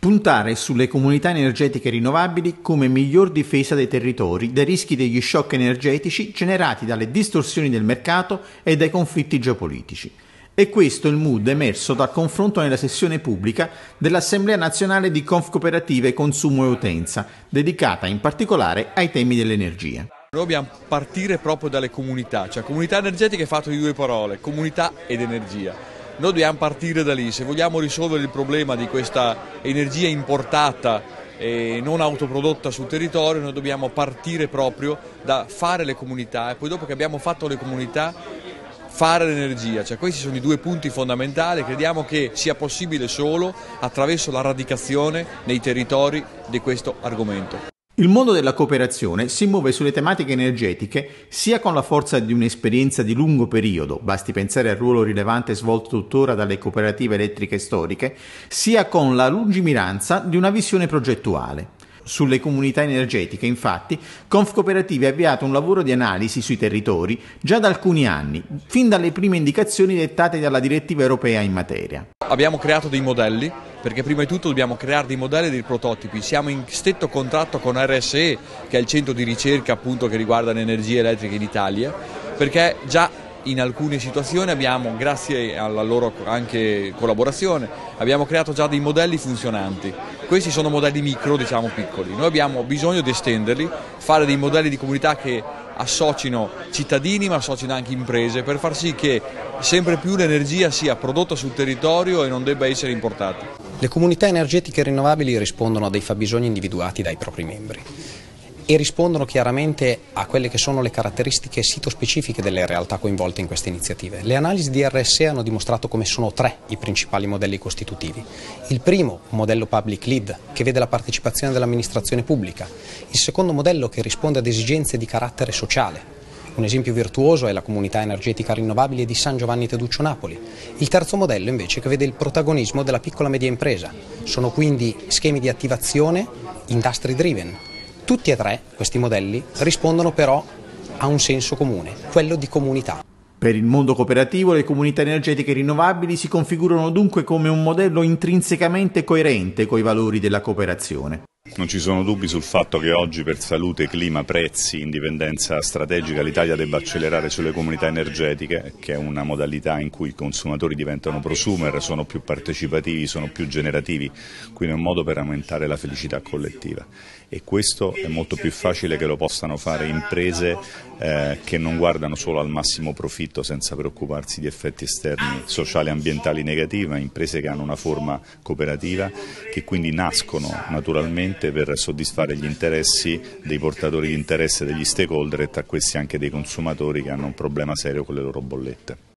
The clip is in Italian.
Puntare sulle comunità energetiche rinnovabili come miglior difesa dei territori dai rischi degli shock energetici generati dalle distorsioni del mercato e dai conflitti geopolitici. E questo è il mood emerso dal confronto nella sessione pubblica dell'Assemblea nazionale di Confcooperative Consumo e Utenza, dedicata in particolare ai temi dell'energia. Noi dobbiamo partire proprio dalle comunità, cioè comunità energetiche è fatto di due parole, comunità ed energia. Noi dobbiamo partire da lì, se vogliamo risolvere il problema di questa energia importata e non autoprodotta sul territorio, noi dobbiamo partire proprio da fare le comunità e poi dopo che abbiamo fatto le comunità fare l'energia, cioè questi sono i due punti fondamentali, crediamo che sia possibile solo attraverso la radicazione nei territori di questo argomento. Il mondo della cooperazione si muove sulle tematiche energetiche sia con la forza di un'esperienza di lungo periodo, basti pensare al ruolo rilevante svolto tuttora dalle cooperative elettriche storiche, sia con la lungimiranza di una visione progettuale. Sulle comunità energetiche, infatti, Confcooperative ha avviato un lavoro di analisi sui territori già da alcuni anni, fin dalle prime indicazioni dettate dalla direttiva europea in materia. Abbiamo creato dei modelli perché prima di tutto dobbiamo creare dei modelli e dei prototipi. Siamo in stretto contratto con RSE, che è il centro di ricerca appunto che riguarda l'energia elettrica in Italia, perché già in alcune situazioni abbiamo, grazie alla loro anche collaborazione, abbiamo creato già dei modelli funzionanti. Questi sono modelli micro, diciamo piccoli. Noi abbiamo bisogno di estenderli, fare dei modelli di comunità che associno cittadini ma associno anche imprese per far sì che sempre più l'energia sia prodotta sul territorio e non debba essere importata. Le comunità energetiche rinnovabili rispondono a dei fabbisogni individuati dai propri membri e rispondono chiaramente a quelle che sono le caratteristiche sito-specifiche delle realtà coinvolte in queste iniziative. Le analisi di RSE hanno dimostrato come sono tre i principali modelli costitutivi. Il primo, modello public lead, che vede la partecipazione dell'amministrazione pubblica. Il secondo modello che risponde ad esigenze di carattere sociale, un esempio virtuoso è la comunità energetica rinnovabile di San Giovanni Teduccio Napoli. Il terzo modello invece che vede il protagonismo della piccola e media impresa. Sono quindi schemi di attivazione industry driven, tutti e tre questi modelli rispondono però a un senso comune, quello di comunità. Per il mondo cooperativo le comunità energetiche rinnovabili si configurano dunque come un modello intrinsecamente coerente coi valori della cooperazione. Non ci sono dubbi sul fatto che oggi per salute, clima, prezzi, indipendenza strategica l'Italia debba accelerare sulle comunità energetiche, che è una modalità in cui i consumatori diventano prosumer, sono più partecipativi, sono più generativi, quindi è un modo per aumentare la felicità collettiva. E questo è molto più facile che lo possano fare imprese eh, che non guardano solo al massimo profitto senza preoccuparsi di effetti esterni sociali e ambientali negativi, ma imprese che hanno una forma cooperativa, che quindi nascono naturalmente sicuramente per soddisfare gli interessi dei portatori di interesse degli stakeholder e tra questi anche dei consumatori che hanno un problema serio con le loro bollette.